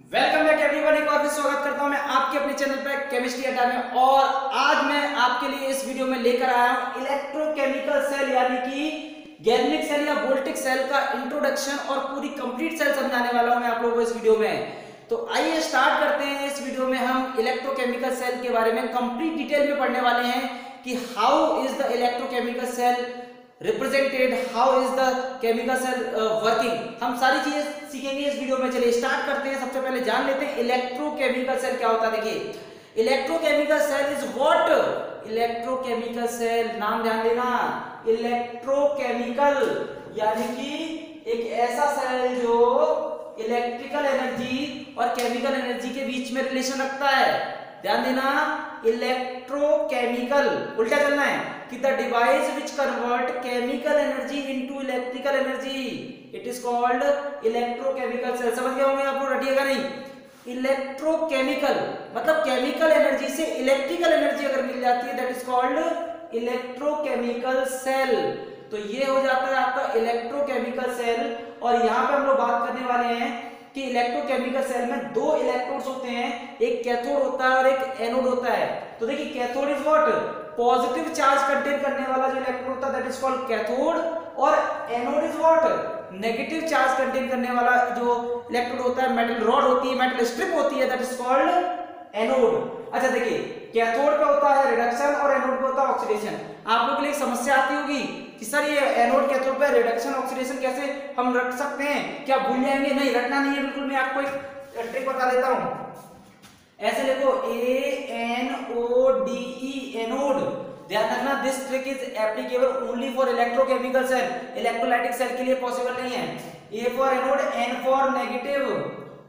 Welcome back everyone एक और भी स्वागत करता हूँ मैं आपके अपने चैनल पर केमिस्ट्री अड्डा में। और आज मैं आपके लिए इस वीडियो में लेकर आया हूँ इलेक्ट्रोकेमिकल सेल यानी कि गैल्वेनिक सेल या वोल्टिक सेल का इंट्रोडक्शन और पूरी कंप्लीट सेल समझाने वाला हूँ मैं आप लोगों को इस वीडियो में। तो आइए स्टार्ट करते हैं इस वीडियो में हम इलेक्ट्रोकेमिकल सेल के बारे में। कंप्लीट डिटेल में पढ़ने वाले हैं कि how is the electrochemical cell represented how is the chemical cell working हम सारी चीज़ें सीखेंगे इस वीडियो में। चलिए स्टार्ट करते हैं। सबसे पहले जान लेते हैं इलेक्ट्रोकेमिकल सेल क्या होता है। देखिए electrochemical cell is what electrochemical cell नाम ध्यान देना। इलेक्ट्रोकेमिकल यानी कि एक ऐसा सेल जो इलेक्ट्रिकल एनर्जी और केमिकल एनर्जी के बीच में रिलेशन रखता है। ध्यान देना इलेक्ट्रोकेमिकल उल्टा चलना है। कि the device which convert chemical energy into electrical energy it is called electrochemical cell समझ गए होंगे आप लोग रटिएगा नहीं? इलेक्ट्रोकेमिकल मतलब केमिकल एनर्जी से इलेक्ट्रिकल एनर्जी अगर मिल जाती है that is called electrochemical cell तो ये हो जाता है आपका इलेक्ट्रोकेमिकल सेल और यहाँ पे हम लोग बात करने वाले हैं कि इलेक्ट्रोकेमिकल सेल में दो इलेक्ट्रोड्स होते हैं, एक कैथोड होता है और एक एनोड होता है। तो देखिए cathode is what positive charge contain करने वाला जो इलेक्ट्रोड होता है दैट इज़ कॉल्ड कैथोड और anode is what negative charge contain करने वाला जो इलेक्ट्रोड होता है मेटल रॉड होती है मेटल स्ट्रिप होती है दैट इज़ कॉल्ड एनोड अच्छा देखिए कैथोड का होता है? रिडक्शन और एनोड का होता है? ऑक्सीडेशन आप लोग के लिए समस्या आती होगी कि सर ये एनोड कैथोड पे रिडक्शन ऑक्सीडेशन कैसे हम रख सकते हैं? क्या भूल जाएँगे? नहीं, रखना नहीं है, बिल्कुल मैं आपको एक ट्रिक बता देता हूँ। ऐसे देखो ए ध्यान रखना this trick is applicable only for electrochemical cell electrolytic cell के लिए पॉसिबल नहीं है। A for anode N for negative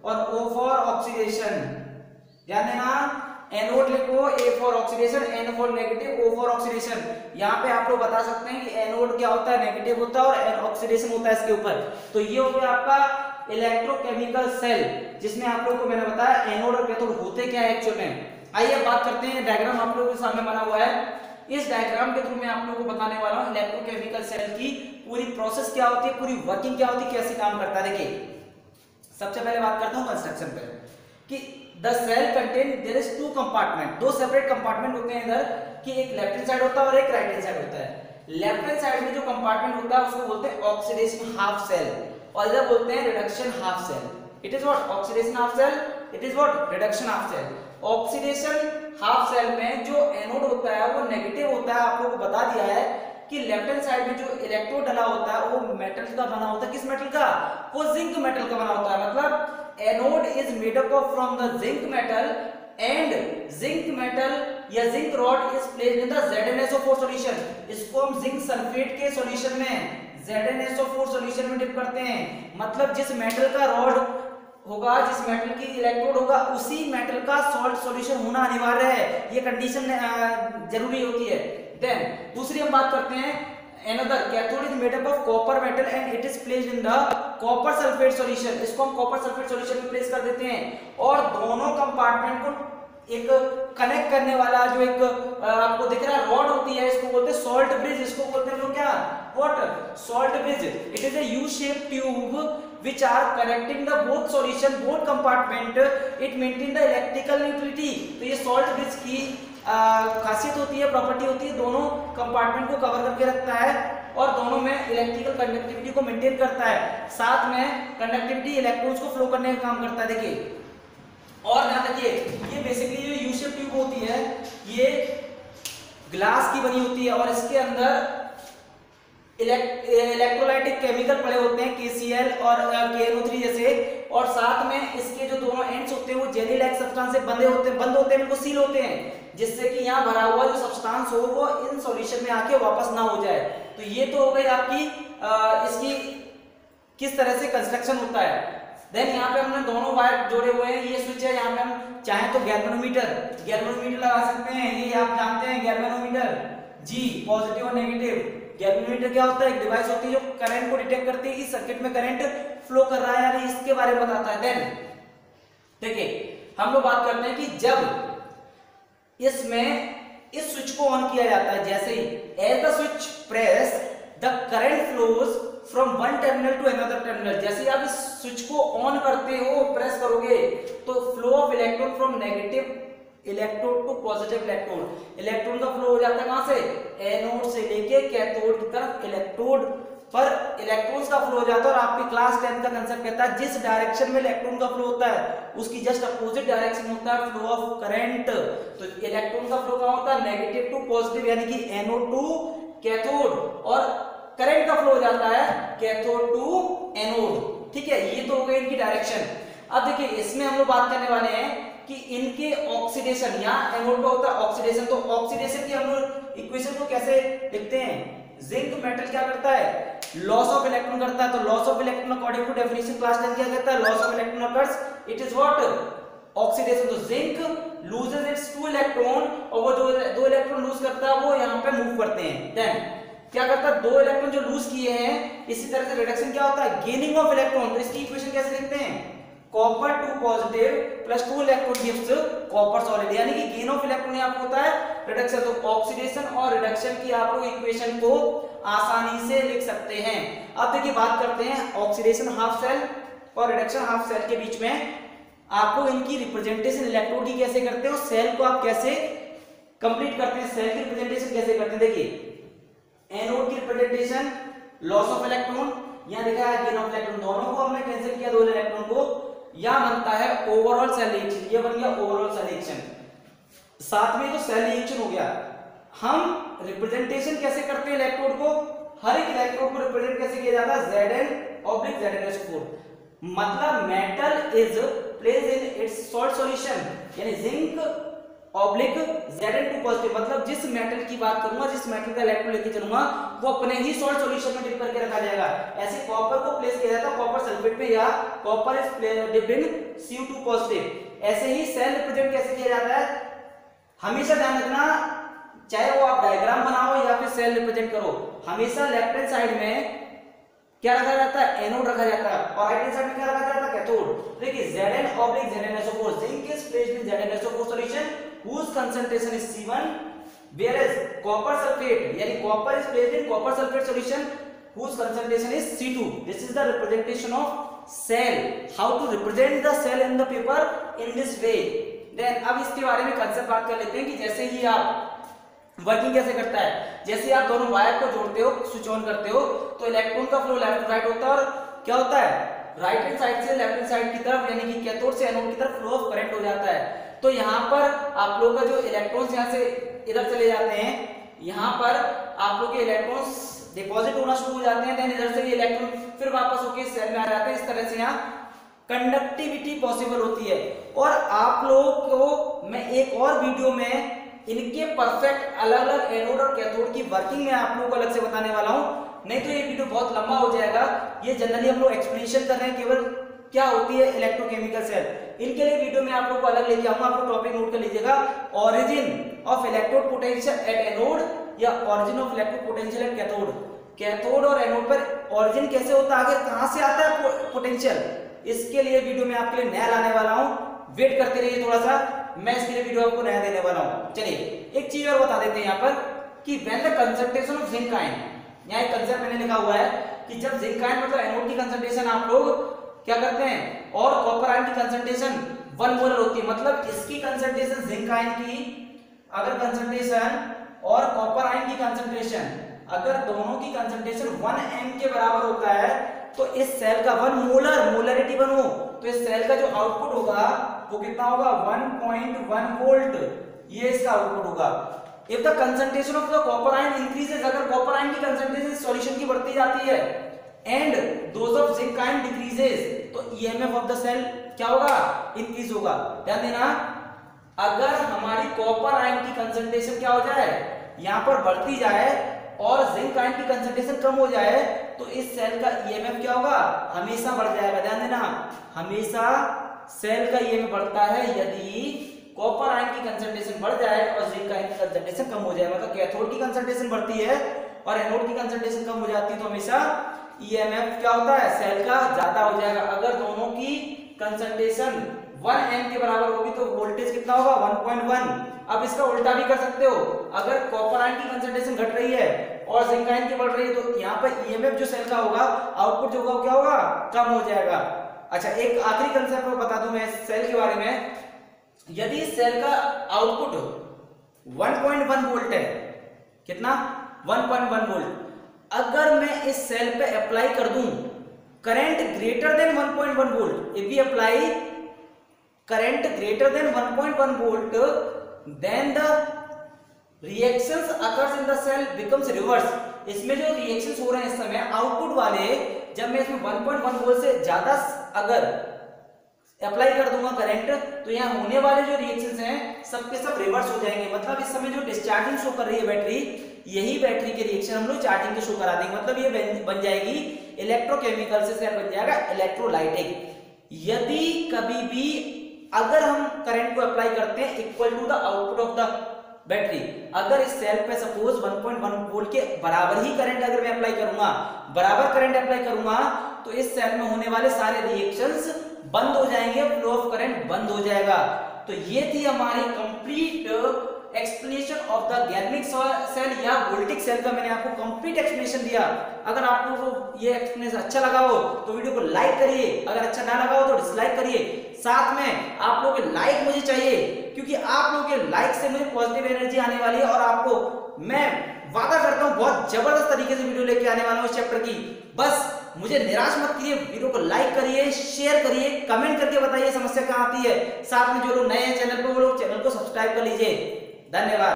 और ओ फॉर ऑक्सीडेशन ध्यान देना एनोड लिखो A for oxidation N for negative O for oxidation यहाँ पे आप लोग बता सकते हैं कि एनोड क्या होता है? नेगेटिव होता है और ऑक्सीडेशन होता है इसके ऊपर। तो ये हो गया आपका इलेक्ट्रोकेमिकल सेल जिसमें आप लोग को मैंने बताया एनोड और कैथोड होते क्या है एक्चुअल में। आइए बात करते हैं डायग्राम आप लोगों के सामने बना हुआ है। इस डायग्राम के थ्रू मैं आप लोगों को बताने वाला हूँ इलेक्ट्रोकेमिकल सेल की पूरी प्रोसेस क्या होती है, पूरी वर्किंग क्या होती है, कैसे काम करता है, देखिए। सबसे पहले बात करता हूँ कंस्ट्रक्शन पे, कि the cell contain there is two compartment दो सेपरेट कंपार्टमेंट होते हैं इधर, कि एक लेफ़्ट हैंड साइड होता है और एक राइट हैंड साइड होता है। लेफ़्ट हैंड साइड में जो कंपार्टमेंट होता है, उसको बोलते हैं ऑक्सीडेशन हाफ़ सेल और इधर बोलते हैं reduction half cell it is what oxidation half cell it is what reduction half cell oxidation half cell में जो एनोड होता है, वो नेगेटिव होता है आप लोगों को बता दिया है कि लेफ़्ट हैंड साइड में जो इलेक्ट्रोड डला होता है, वो मेटल का बना होता है। किस मेटल का? वो जिंक मेटल का बना होता है। मतलब anode is made up of from the zinc metal and zinc metal या zinc rod is placed in the ZnSO4 solution इसको हम जिंक सल्फेट के सॉल्यूशन में ZnSO4 सॉल्यूशन में डिप करते हैं। मतलब जिस मेटल का रॉड होगा, जिस मेटल की इलेक्ट्रोड होगा, उसी मेटल का सॉल्ट सॉल्यूशन होना अनिवार्य है। ये कंडीशन ज़रूरी होती है। देन दूसरी हम बात करते हैं, another, cathode is made up of copper metal and it is placed in the copper sulfate solution. इसको हम copper sulfate solution में प्लेस कर देते हैं। और दोनों कंपार्टमेंट को एक कनेक्ट करने वाला जो एक आपको दिख रहा है रॉड होती है, इसको बोलते हैं सॉल्ट ब्रिज इसको बोलते हैं लोग क्या? What salt bridge it is a U shape tube which are connecting the both solution, both compartment, it maintain the electrical neutrality तो ये salt bridge की खासियत होती है प्रॉपर्टी होती है, दोनों कंपार्टमेंट को कवर करके रखता है और दोनों में इलेक्ट्रिकल कंडक्टिविटी को मेंटेन करता है। साथ में कंडक्टिविटी इलेक्ट्रॉन्स को फ्लो करने का काम करता है। देखिए, और ध्यान रखिए, ये बेसिकली जो यू शेप ट्यूब होती है, ये ग्लास की बनी होती है और इसके अंदर इलेक्ट्रोलाइटिक केमिकल पड़े होते हैं KCl और KNO3 जैसे। और साथ में इसके जो दोनों एंड्स होते हैं वो जेली लाइक सब्सटेंस से बंधे होते हैं बंद होते हैं बिल्कुल सील होते हैं जिससे कि यहाँ भरा हुआ जो सब्सटेंस हो वो इन सॉल्यूशन में आके वापस ना हो जाए। तो ये तो हो गई आपकी आ, इसकी किस तरह से कंस्ट्रक्शन होता है। देन यहाँ पे हमने दोनों वायर जोड़े हुए हैं ये स्विच है यहाँ पे हम चाहे तो गैल्वेनोमीटर गैल्वेनोमीटर लगा सकते हैं ये आप जानते हैं गैल्वेनोमीटर जी पॉजिटिव और नेगेटिव गैल्वेनोमीटर क्या होता है? एक डिवाइस होती है जो करंट को डिटेक्ट करती है कि सर्किट में करंट फ्लो कर रहा है या नहीं इसके बारे में बताता है। देन देखिए, हम लोग बात करते हैं कि जब इसमें, इस स्विच को ऑन किया जाता है, जैसे ही as the switch press the current flows from one terminal to another terminal जैसे आप इस स्विच को ऑन करते हो प्रेस करोगे तो flow of electron from negative electrode to positive electrode. Electron का फ्लो हो जाता है कहाँ से? एनोड से लेके कैथोड की तरफ़ इलेक्ट्रोड पर इलेक्ट्रॉन्स का फ्लो हो जाता है और आपकी क्लास टेंथ का कंसेप्ट कहता है जिस डायरेक्शन में इलेक्ट्रॉन का फ्लो होता है, उसकी जस्ट अपोजिट डायरेक्शन होता है फ्लो ऑफ़ करंट तो इलेक्ट्रॉन का फ्लो कहाँ होता है? नेगेटिव टू पॉजिटिव यानी कि एनोड टू कैथोड। और करंट का फ्लो हो जाता है कैथोड टू एनोड। ठीक है, ये तो हो गई इनकी डायरेक्शन अब देखिए, इसमें हम लोग बात करने वाले हैं कि इनके ऑक्सीडेशन या का होता है ऑक्सीडेशन तो ऑक्सीडेशन की हम लोग इक्वेशन को कैसे लिखते हैं? जिंक मेटल क्या करता है? लॉस ऑफ़ इलेक्ट्रॉन करता है तो loss of electron according to definition class 10 क्या कहता है loss of electron occurs it is what oxidation तो zinc loses its two electron और वो जो दो इलेक्ट्रॉन लूज करता है, वो यहाँ पे मूव करते हैं। देन क्या करता है? दो इलेक्ट्रॉन जो लूज किए हैं, इसी तरह से रिडक्शन क्या होता है? गेनिंग ऑफ़ इलेक्ट्रॉन तो इसकी इक्वेशन कैसे लिखते हैं? Copper two positive plus two electron gives copper solid यानी कि गेन ऑफ़ इलेक्ट्रॉन यहाँ होता है रिडक्शन तो ऑक्सीडेशन और रिडक्शन की आप लोग इक्वेशन को आसानी से लिख सकते हैं। अब देखिए बात करते हैं ऑक्सीडेशन हाफ़ सेल और रिडक्शन हाफ़ सेल के बीच में आप लोग इनकी रिप्रेजेंटेशन इलेक्ट्रोड की कैसे करते हो सेल को आप कैसे कंप्लीट करते हैं सेल की रिप्रेजेंटेशन कैसे करते हैं? देखिए एनोड की रिप्रेजेंटेशन लॉस ऑफ़ इलेक्ट्रॉन यहाँ लिखा है गेन ऑफ़ इलेक्ट्रॉन दोनों को हमने कैंसिल किया, दो इलेक्ट्रॉन को। या बनता है ओवरऑल सेलेक्शन ये बन गया ओवरऑल सेलेक्शन साथ में तो सेलेक्शन हो गया, हम रिप्रेजेंटेशन कैसे करते हैं इलेक्ट्रोड को? हर एक इलेक्ट्रोड को रिप्रेजेंट कैसे किया जाता है? Z N oblique Z N S four मतलब metal is place in its salt solution यानी zinc oblique Z N two positive मतलब जिस मेटल की बात करूँगा, जिस मेटल का इलेक्ट्रोड लेके चलूँगा वो अपने ही सॉल्ट सॉल्यूशन में डिप करके रखा जाएगा। ऐसे कॉपर को प्लेस किया जाता है कॉपर सल्फेट में या copper is dipped in Cu2 positive ऐसे ही सेल रिप्रेजेंट कैसे किया जाता है? हमेशा ध्यान रखना, चाहे वो आप डायग्राम बनाओ या फिर सेल रिप्रेजेंट करो, हमेशा लेफ़्ट हैंड साइड में क्या रखा जाता है? एनोड रखा जाता है। और राइट हैंड साइड में क्या रखा जाता है? कैथोड देखिए Zn oblique ZnSO4 zinc is placed in ZnSO4 solution whose concentration is C1 whereas copper sulfate यानी copper is placed in copper sulfate solution whose concentration is C2 this is the representation of cell how to represent the cell in the paper in this way then अब इसके बारे में concept बात कर लेते हैं कि जैसे ही आप वर्किंग कैसे करता है जैसे आप दोनों वायर को जोड़ते हो स्विच ऑन करते हो तो इलेक्ट्रॉन का फ्लो लेफ़्ट राइट होता है और क्या होता है राइट हैंड साइड से लेफ़्ट हैंड साइड की तरफ़, यानी कि कैथोड से एनोड की तरफ़ फ्लो ऑफ़ करंट हो जाता है। तो यहाँ पर आप लोग का जो इलेक्ट्रॉन्स यहाँ से इधर चले जाते हैं, यहाँ पर आप लोग के इलेक्ट्रॉन्स डिपॉजिट होना शुरू हो जाते हैं देन इधर से ये इलेक्ट्रॉन फिर वापस होके सेल में आ जाते हैं। इस तरह से यहाँ कंडक्टिविटी पॉसिबल होती है। और आप लोग को मैं एक और वीडियो में इनके परफेक्ट अलग अलग एनोड और कैथोड की वर्किंग में आप लोगों को अलग से बताने वाला हूँ। नहीं तो ये वीडियो बहुत लंबा हो जाएगा। ये जनरली हम लोग एक्सप्लेनेशन कर रहे हैं केवल क्या होती है इलेक्ट्रोकेमिकल सेल इनके लिए वीडियो में आप लोग को अलग लेके आऊँगा। आप लोग टॉपिक नोट कर लीजिएगा। Origin of electrode potential at anode या origin of electrode potential at cathode cathode और एनोड पर ऑरिजिन कैसे होता है? आगे कहाँ से आता है पोटेंशियल इसके लिए वीडियो में आपके लिए नया लाने वाला हूँ। वेट करते रहिए थोड़ा सा मैं इसके लिए वीडियो आपको नया देने वाला हूँ। चलिए, एक चीज़ और बता देते हैं यहाँ पर कि when the concentration of zinc ion यहाँ एक कंसेप्ट मैंने लिखा हुआ है कि जब जिंक आयन मतलब एनोड की कंसंट्रेशन आप लोग क्या करते हैं? और कॉपर आयन की कंसंट्रेशन वन मोलर होती है। मतलब इसकी कंसंट्रेशन जिंक आयन की, अगर कंसंट्रेशन और कॉपर आयन की कंसंट्रेशन अगर दोनों की कंसंट्रेशन वन एम के बराबर होता है तो इस सेल का वन मोलर मोलरिटी वन हो तो इस सेल का जो आउटपुट होगा, वो कितना होगा? 1.1 वोल्ट ये इसका आउटपुट होगा। If the concentration of the copper ion increases अगर कॉपर आयन की कंसंट्रेशन सॉल्यूशन की बढ़ती जाती है and those of zinc ion decreases तो ईएमएफ ऑफ़ द सेल क्या होगा? इंक्रीज होगा। ध्यान देना, अगर हमारी कॉपर आयन की कंसंट्रेशन क्या हो जाए? यहाँ पर बढ़ती जाए और जिंक आयन की कंसंट्रेशन कम हो जाए तो इस सेल का ईएमएफ क्या होगा? हमेशा बढ़ जाएगा। ध्यान देना, हमेशा सेल का ईएमएफ बढ़ता है यदि कॉपर आयन की कंसंट्रेशन बढ़ जाए और जिंक आयन की कंसंट्रेशन कम हो जाए। मतलब कैथोड की कंसंट्रेशन बढ़ती है और एनोड की कंसंट्रेशन कम हो जाती है तो हमेशा ईएमएफ क्या होता है? सेल का ज़्यादा हो जाएगा। अगर दोनों की कंसंट्रेशन 1 एम के बराबर होगी तो वोल्टेज कितना होगा? 1.1 अब इसका उल्टा भी कर सकते हो। अगर कॉपर आयन की कंसंट्रेशन घट रही है और जिंक आयन की बढ़ रही है तो यहाँ पर ईएमएफ जो सेल का होगा आउटपुट जो होगा क्या होगा? कम हो जाएगा। अच्छा एक आखिरी कंसेप्ट बता दूँ मैं सेल के बारे में। यदि सेल का आउटपुट 1.1 वोल्ट है, कितना? 1.1 वोल्ट। अगर मैं इस सेल पे अप्लाई कर दूँ, current greater than 1.1 volt if we apply current greater than 1.1 volt then the reactions occurs in the cell becomes reverse इसमें जो रिएक्शंस हो रहे हैं इस समय आउटपुट वाले, जब मैं इसमें 1.1 वोल्ट से ज़्यादा, अगर अप्लाई कर दूँगा करंट तो यहाँ होने वाले जो रिएक्शंस हैं सब के सब रिवर्स हो जाएँगे। मतलब इस समय जो डिस्चार्जिंग शो कर रही है बैटरी यही बैटरी के रिएक्शन हम लोग चार्जिंग के शो करा देंगे। मतलब ये बन जाएगी इलेक्ट्रोकेमिकल से बन जाएगा इलेक्ट्रोलाइटिक यदि कभी भी अगर हम करंट को अप्लाई करते हैं equal to the output of the battery अगर इस सेल पे सपोज़ 1.1 वोल्ट के बराबर ही करंट अगर मैं अप्लाई करूँगा, बराबर करंट अप्लाई करूँगा तो इस सेल में होने वाले सारे रिएक्शंस बंद हो जाएँगे फ्लो ऑफ़ करंट बंद हो जाएगा। तो ये थी हमारी complete explanation of the galvanic cell या वोल्टिक सेल का मैंने आपको कंप्लीट एक्सप्लेनेशन दिया। अगर आप लोगों को ये एक्सप्लेनेशन अच्छा लगा हो तो वीडियो को लाइक करिए। अगर अच्छा ना लगा हो तो डिसलाइक करिए। साथ में आप लोगों के लाइक मुझे चाहिए, क्योंकि आप लोगों के लाइक से मुझे पॉजिटिव एनर्जी आने वाली है और आपको मैं वादा करता हूँ, बहुत ज़बरदस्त तरीके से वीडियो लेके आने वाला हूँ इस चैप्टर की। बस मुझे निराश मत करिए वीडियो को लाइक करिए शेयर करिए कमेंट करके बताइए समस्या कहाँ आती है। साथ में जो लोग नए हैं चैनल पर वो लोग चैनल को सब्सक्राइब कर लीजिए। धन्यवाद।